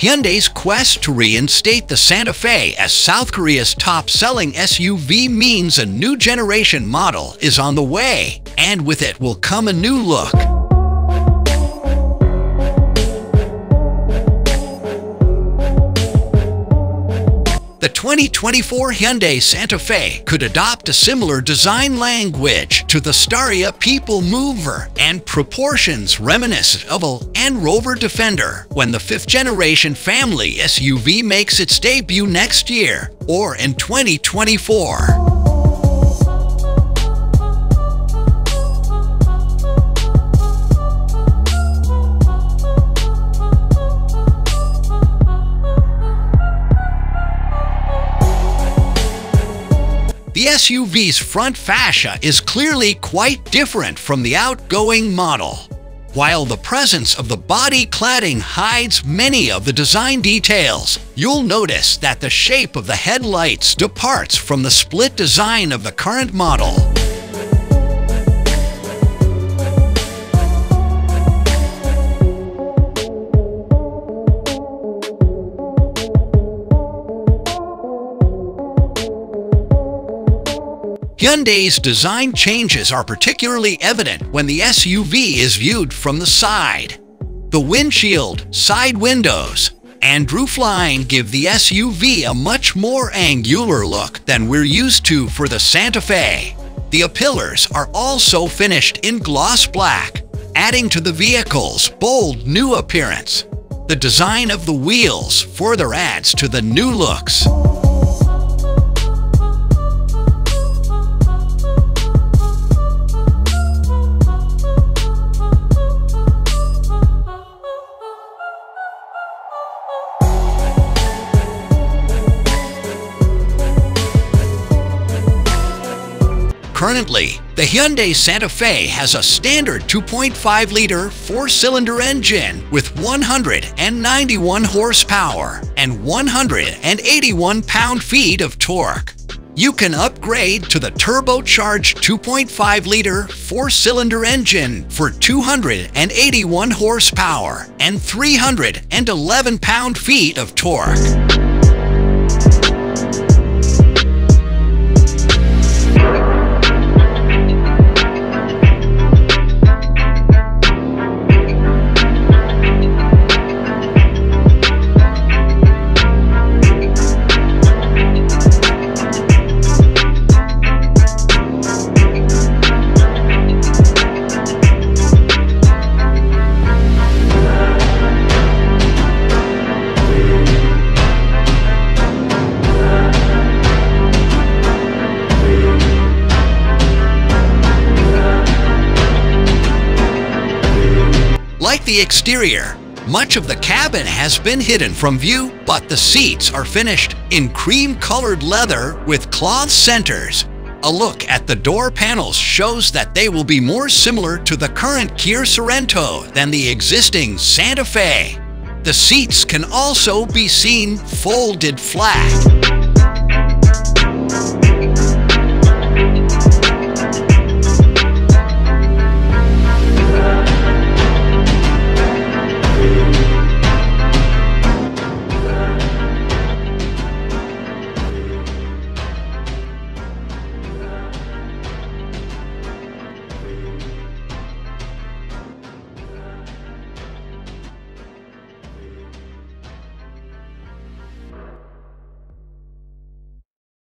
Hyundai's quest to reinstate the Santa Fe as South Korea's top-selling SUV means a new generation model is on the way, and with it will come a new look. 2024 Hyundai Santa Fe could adopt a similar design language to the Staria People Mover and proportions reminiscent of a Land Rover Defender when the fifth-generation family SUV makes its debut next year or in 2024. The SUV's front fascia is clearly quite different from the outgoing model. While the presence of the body cladding hides many of the design details, you'll notice that the shape of the headlights departs from the split design of the current model. Hyundai's design changes are particularly evident when the SUV is viewed from the side. The windshield, side windows, and roofline give the SUV a much more angular look than we're used to for the Santa Fe. The pillars are also finished in gloss black, adding to the vehicle's bold new appearance. The design of the wheels further adds to the new looks. Currently, the Hyundai Santa Fe has a standard 2.5-liter four-cylinder engine with 191 horsepower and 181 pound-feet of torque. You can upgrade to the turbocharged 2.5-liter four-cylinder engine for 281 horsepower and 311 pound-feet of torque. The exterior, much of the cabin has been hidden from view, but the seats are finished in cream-colored leather with cloth centers. A look at the door panels shows that they will be more similar to the current Kia Sorento than the existing Santa Fe. The seats can also be seen folded flat.